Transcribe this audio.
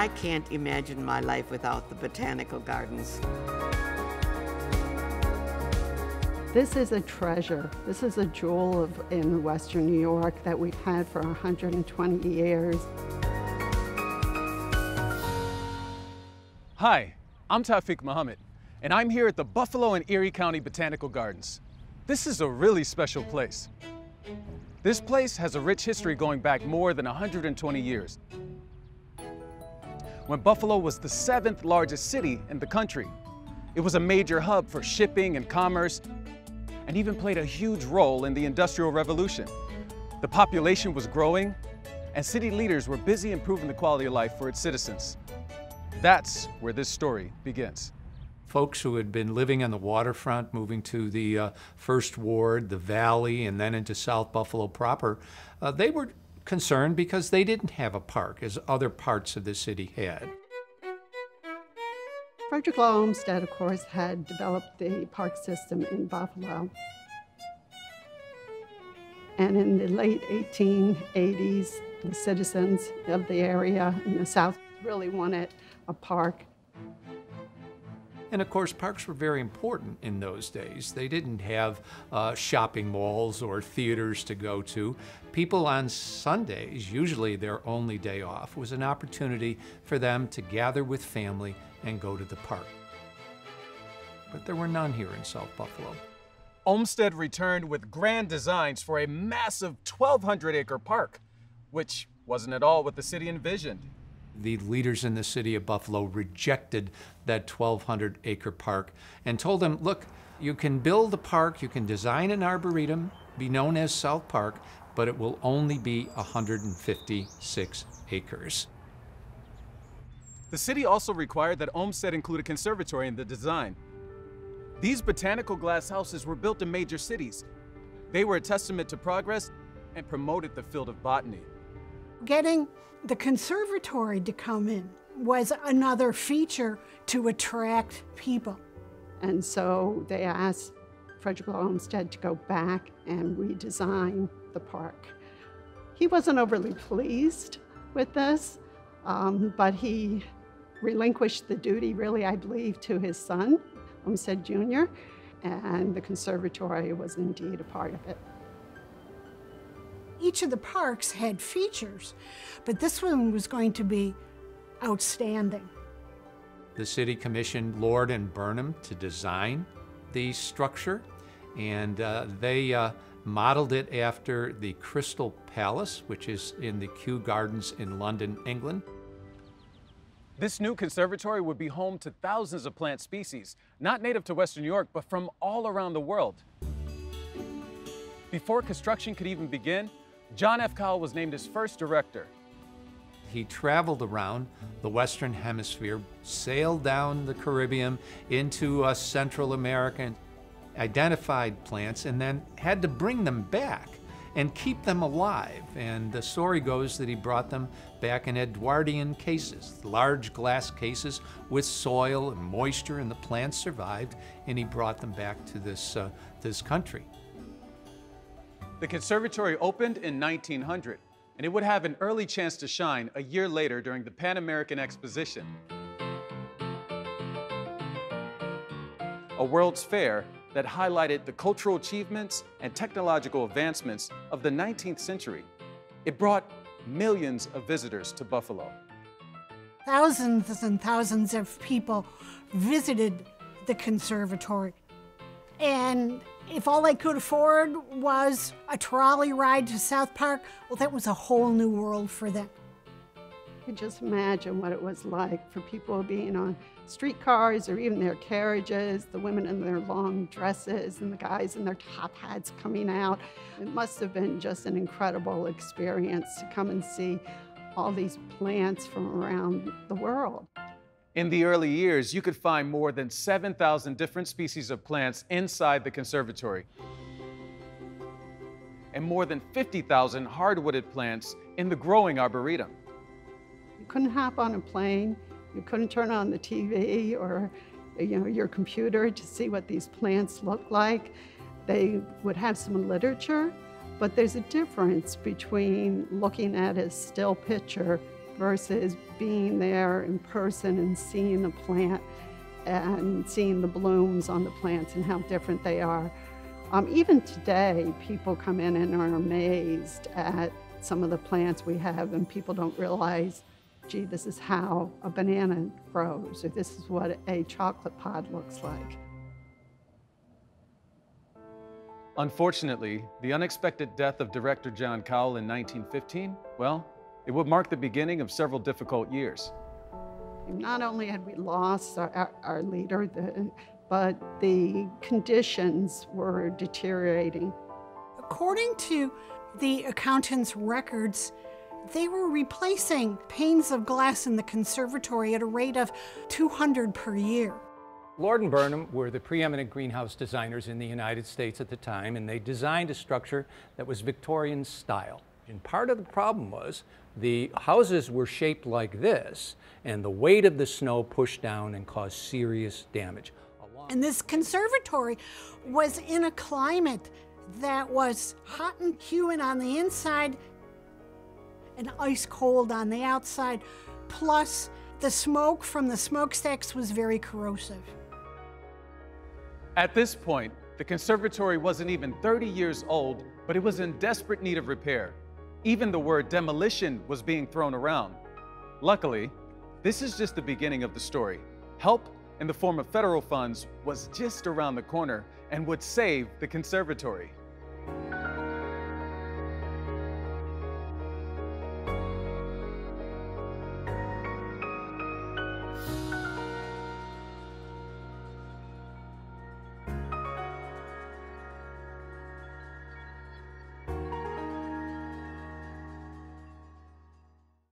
I can't imagine my life without the botanical gardens. This is a treasure. This is a jewel of, in Western New York that we've had for 120 years. Hi, I'm Taufiq Muhammad, and I'm here at the Buffalo and Erie County Botanical Gardens. This is a really special place. This place has a rich history going back more than 120 years. When Buffalo was the seventh largest city in the country, it was a major hub for shipping and commerce and even played a huge role in the Industrial Revolution. The population was growing, and city leaders were busy improving the quality of life for its citizens. That's where this story begins. Folks who had been living on the waterfront, moving to the uh, First Ward, the Valley, and then into South Buffalo proper, uh, they were concerned because they didn't have a park as other parts of the city had. Frederick Law Olmsted, of course, had developed the park system in Buffalo. And in the late 1880s, the citizens of the area in the South really wanted a park. And of course, parks were very important in those days. They didn't have uh, shopping malls or theaters to go to. People on Sundays, usually their only day off, was an opportunity for them to gather with family and go to the park. But there were none here in South Buffalo. Olmsted returned with grand designs for a massive 1,200 acre park, which wasn't at all what the city envisioned. The leaders in the city of Buffalo rejected that 1,200 acre park and told them, look, you can build a park, you can design an arboretum, be known as South Park, but it will only be 156 acres. The city also required that Olmsted include a conservatory in the design. These botanical glass houses were built in major cities. They were a testament to progress and promoted the field of botany. Getting the conservatory to come in was another feature to attract people. And so they asked Frederick Law Olmsted to go back and redesign the park. He wasn't overly pleased with this, um, but he relinquished the duty, really, I believe, to his son, Olmsted Jr., and the conservatory was indeed a part of it. Each of the parks had features, but this one was going to be outstanding. The city commissioned Lord and Burnham to design the structure, and uh, they uh, modeled it after the Crystal Palace, which is in the Kew Gardens in London, England. This new conservatory would be home to thousands of plant species, not native to Western New York, but from all around the world. Before construction could even begin, John F. Cowell was named as first director. He traveled around the Western Hemisphere, sailed down the Caribbean into uh, Central America, identified plants, and then had to bring them back and keep them alive. And the story goes that he brought them back in Edwardian cases, large glass cases with soil and moisture, and the plants survived, and he brought them back to this, uh, this country. The conservatory opened in 1900, and it would have an early chance to shine a year later during the Pan American Exposition. A World's Fair that highlighted the cultural achievements and technological advancements of the 19th century. It brought millions of visitors to Buffalo. Thousands and thousands of people visited the conservatory. And if all they could afford was a trolley ride to South Park, well, that was a whole new world for them. I just imagine what it was like for people being on streetcars or even their carriages, the women in their long dresses and the guys in their top hats coming out. It must have been just an incredible experience to come and see all these plants from around the world. In the early years, you could find more than 7,000 different species of plants inside the conservatory and more than 50,000 hardwooded plants in the growing arboretum. You couldn't hop on a plane you couldn't turn on the TV or you know, your computer to see what these plants look like. They would have some literature, but there's a difference between looking at a still picture versus being there in person and seeing the plant and seeing the blooms on the plants and how different they are. Um, even today, people come in and are amazed at some of the plants we have, and people don't realize, gee, this is how a banana grows, or this is what a chocolate pod looks like. Unfortunately, the unexpected death of director John Cowell in 1915, well, it would mark the beginning of several difficult years. Not only had we lost our, our, our leader, the, but the conditions were deteriorating. According to the accountant's records, they were replacing panes of glass in the conservatory at a rate of 200 per year. Lord and Burnham were the preeminent greenhouse designers in the United States at the time, and they designed a structure that was Victorian style. And part of the problem was the houses were shaped like this, and the weight of the snow pushed down and caused serious damage. And this conservatory was in a climate that was hot and humid on the inside and ice cold on the outside. Plus, the smoke from the smokestacks was very corrosive. At this point, the conservatory wasn't even 30 years old, but it was in desperate need of repair. Even the word demolition was being thrown around. Luckily, this is just the beginning of the story. Help in the form of federal funds was just around the corner and would save the conservatory.